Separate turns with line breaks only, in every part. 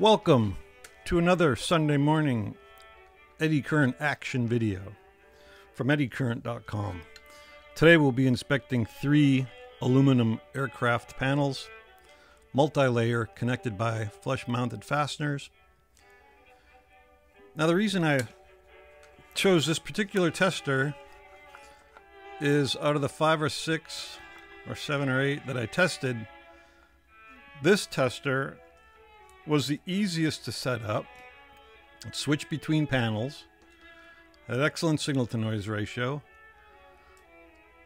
Welcome to another Sunday morning eddy current action video from eddycurrent.com. Today we'll be inspecting three aluminum aircraft panels, multi-layer connected by flush mounted fasteners. Now the reason I chose this particular tester is out of the five or six or seven or eight that I tested, this tester was the easiest to set up. Switch between panels, had excellent signal to noise ratio,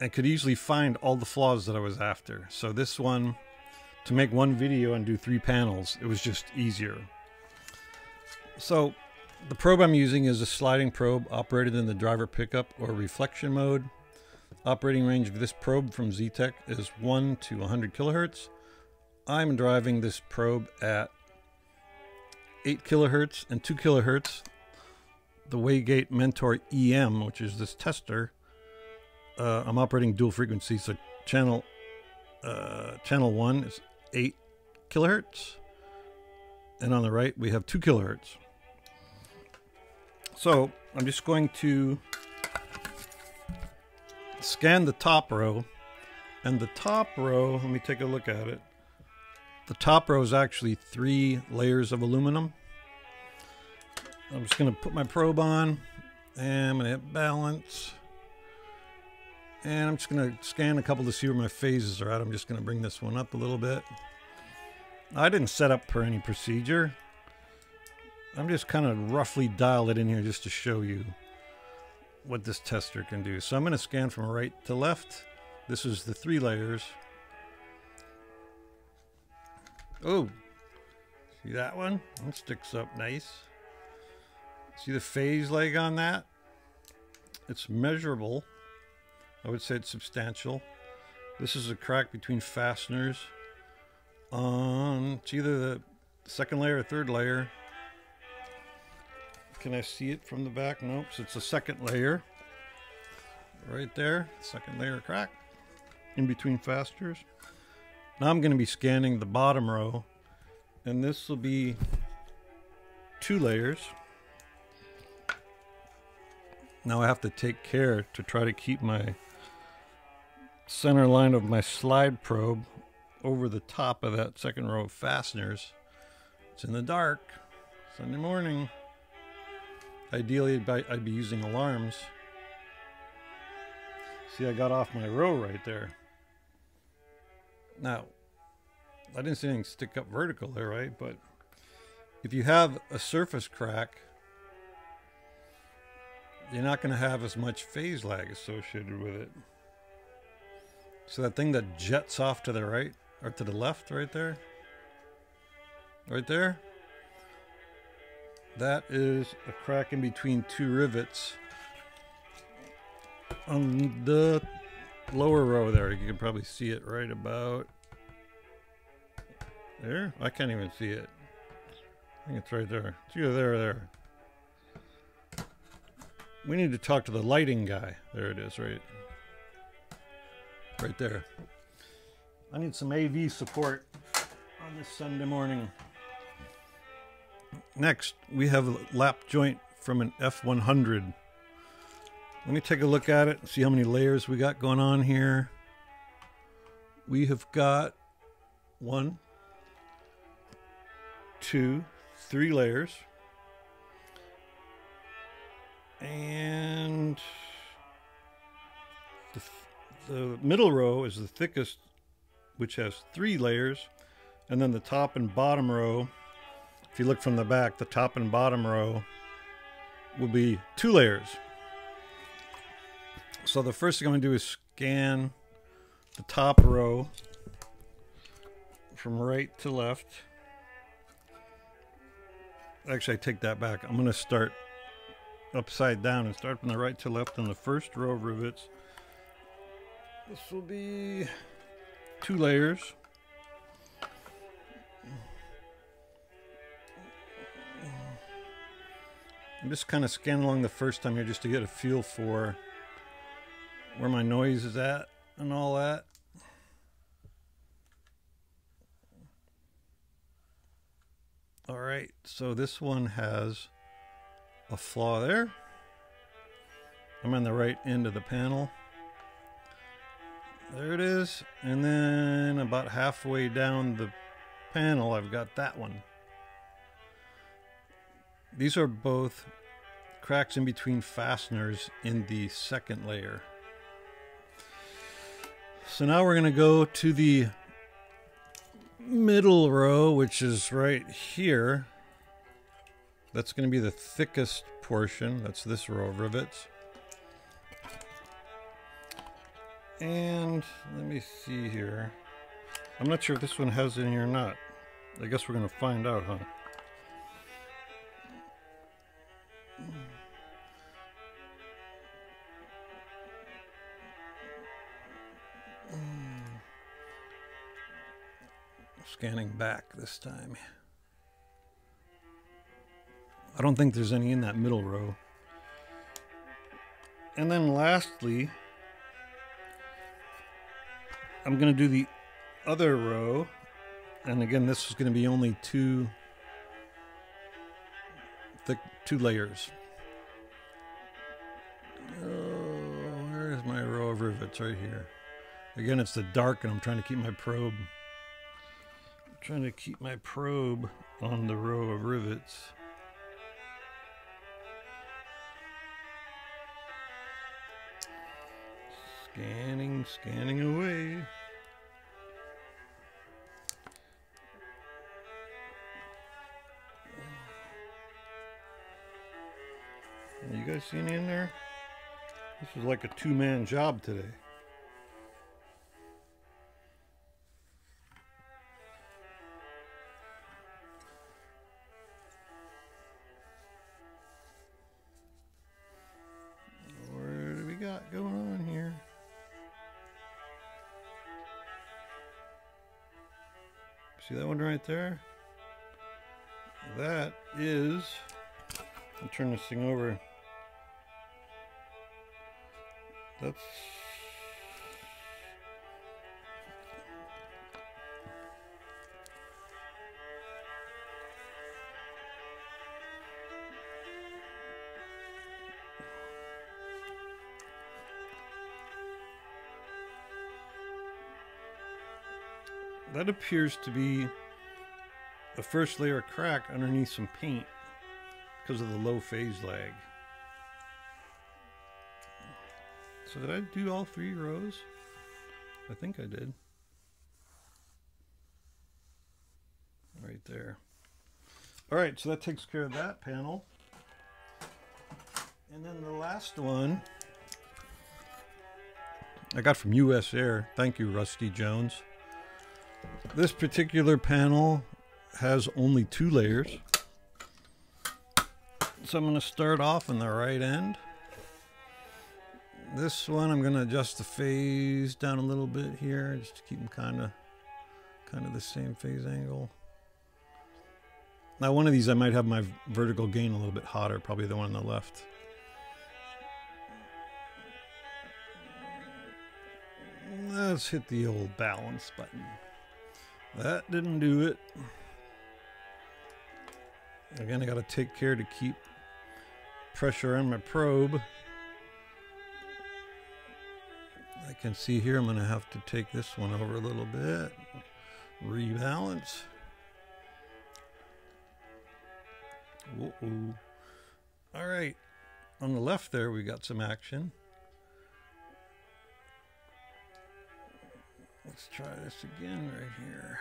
and could easily find all the flaws that I was after. So this one, to make one video and do three panels, it was just easier. So the probe I'm using is a sliding probe operated in the driver pickup or reflection mode. Operating range of this probe from Zetec is 1 to 100 kilohertz. I'm driving this probe at 8 kilohertz and 2 kilohertz. The Waygate Mentor EM, which is this tester, uh, I'm operating dual frequency. So channel uh, channel 1 is 8 kilohertz. And on the right, we have 2 kilohertz. So I'm just going to scan the top row. And the top row, let me take a look at it. The top row is actually three layers of aluminum. I'm just going to put my probe on and I'm going to hit balance. And I'm just going to scan a couple to see where my phases are at. I'm just going to bring this one up a little bit. I didn't set up for any procedure. I'm just kind of roughly dialed it in here just to show you what this tester can do. So I'm going to scan from right to left. This is the three layers. Oh, see that one? That sticks up nice. See the phase lag on that? It's measurable. I would say it's substantial. This is a crack between fasteners on it's either the second layer or third layer. Can I see it from the back? Nope. So it's the second layer. Right there. Second layer crack in between fasteners. Now I'm going to be scanning the bottom row. And this will be two layers. Now I have to take care to try to keep my center line of my slide probe over the top of that second row of fasteners. It's in the dark, Sunday morning. Ideally, I'd be using alarms. See, I got off my row right there. Now, I didn't see anything stick up vertical there, right? But if you have a surface crack, you're not going to have as much phase lag associated with it. So that thing that jets off to the right, or to the left right there, right there, that is a crack in between two rivets on the lower row there. You can probably see it right about there. I can't even see it. I think it's right there. It's either there or there. We need to talk to the lighting guy. There it is, right? Right there. I need some AV support on this Sunday morning. Next, we have a lap joint from an F100. Let me take a look at it, and see how many layers we got going on here. We have got one, two, three layers. And the, the middle row is the thickest, which has three layers. And then the top and bottom row, if you look from the back, the top and bottom row will be two layers. So the first thing I'm going to do is scan the top row from right to left. Actually, I take that back. I'm going to start upside down and start from the right to left on the first row of rivets. This will be two layers. I'm just kind of scanning along the first time here just to get a feel for where my noise is at and all that. All right, so this one has a flaw there. I'm on the right end of the panel. There it is. And then about halfway down the panel, I've got that one. These are both cracks in between fasteners in the second layer. So now we're going to go to the middle row, which is right here. That's going to be the thickest portion. That's this row of rivets. And let me see here. I'm not sure if this one has any or not. I guess we're going to find out, huh? Hmm. Hmm. Scanning back this time. I don't think there's any in that middle row. And then lastly, I'm going to do the other row. And again, this is going to be only two thick, two layers. Oh, where is my row of rivets? Right here. Again, it's the dark and I'm trying to keep my probe I'm trying to keep my probe on the row of rivets. Scanning, scanning away. You guys see any in there? This is like a two-man job today. See that one right there? That is, I'll turn this thing over. That's that appears to be the first layer crack underneath some paint because of the low phase lag. So did I do all three rows? I think I did. Right there. All right, so that takes care of that panel. And then the last one I got from US Air. Thank you, Rusty Jones. This particular panel has only two layers. So I'm going to start off on the right end. This one I'm going to adjust the phase down a little bit here just to keep them kind of kind of the same phase angle. Now one of these I might have my vertical gain a little bit hotter, probably the one on the left. Let's hit the old balance button. That didn't do it. Again, I got to take care to keep pressure on my probe. I can see here I'm going to have to take this one over a little bit. Rebalance. Whoa. All right. On the left there, we got some action. Let's try this again right here.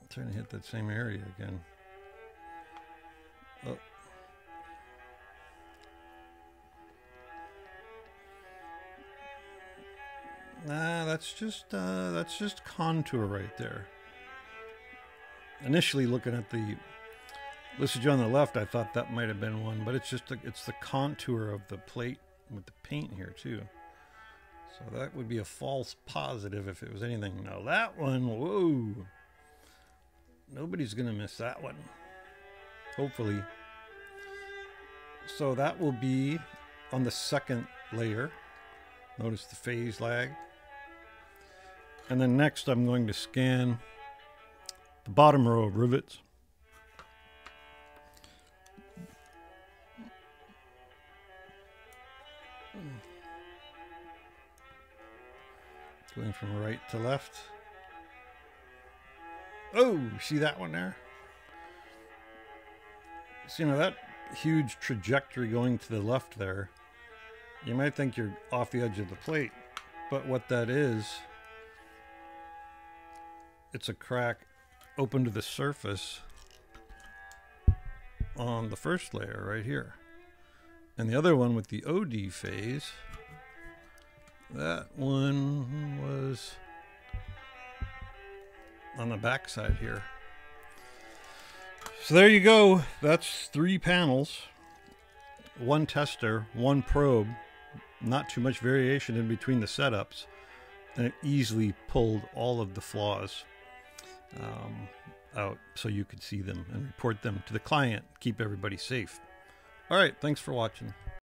I'm trying to hit that same area again. Oh. Nah, that's just uh, that's just contour right there. Initially looking at the listed on the left, I thought that might have been one, but it's just a, it's the contour of the plate with the paint here too. So that would be a false positive if it was anything. Now that one, whoa, nobody's gonna miss that one. Hopefully. So that will be on the second layer. Notice the phase lag. And then next I'm going to scan the bottom row of rivets. Going from right to left. Oh, see that one there? So, you know, that huge trajectory going to the left there, you might think you're off the edge of the plate, but what that is, it's a crack open to the surface on the first layer right here. And the other one with the OD phase, that one was on the back side here. So there you go. That's three panels, one tester, one probe, not too much variation in between the setups, and it easily pulled all of the flaws um, out so you could see them and report them to the client, keep everybody safe. All right, thanks for watching.